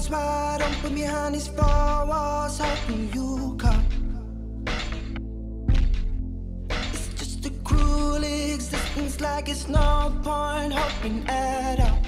eyes wide open behind these four walls. How can you come? It's just a cruel existence, like it's no point hoping at all.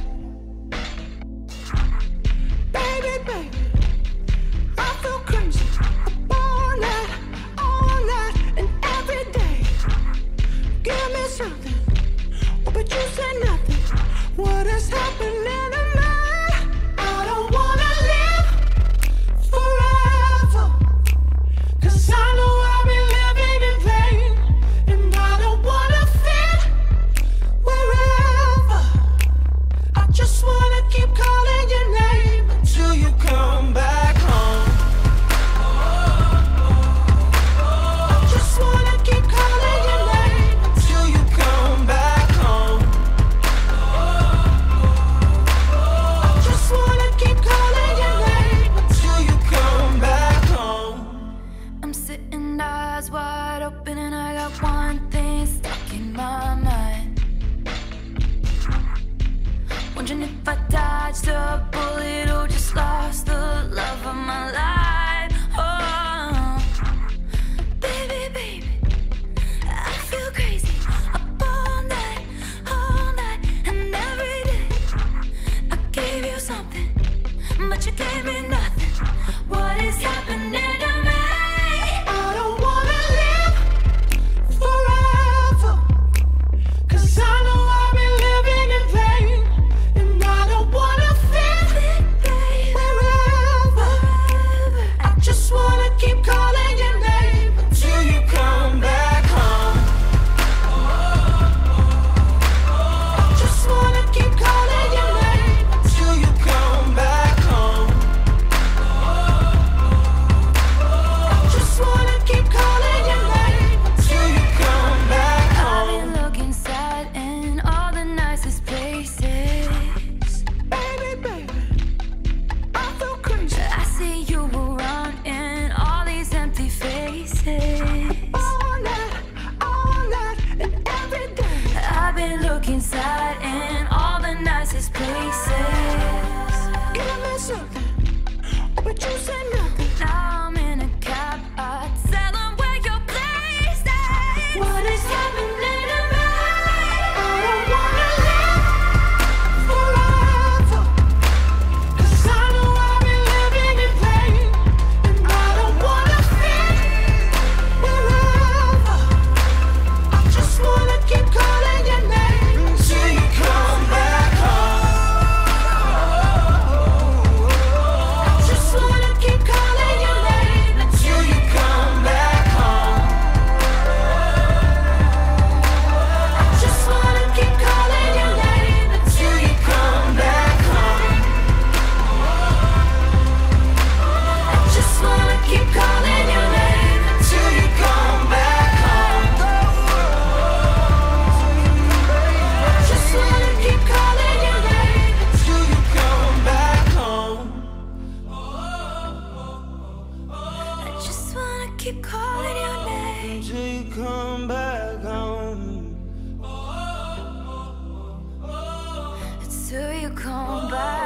but you gave me nothing. What is happening? and look inside in all the nicest places. Something. keep calling your name until you come back home. Until you come back.